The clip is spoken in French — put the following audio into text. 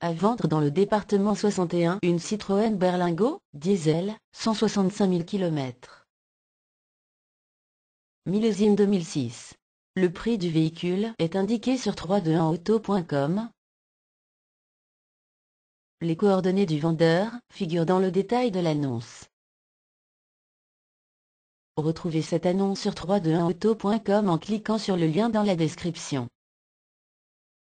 À vendre dans le département 61, une Citroën Berlingo, diesel, 165 000 km. Millésime 2006. Le prix du véhicule est indiqué sur 321auto.com. Les coordonnées du vendeur figurent dans le détail de l'annonce. Retrouvez cette annonce sur 321auto.com en cliquant sur le lien dans la description.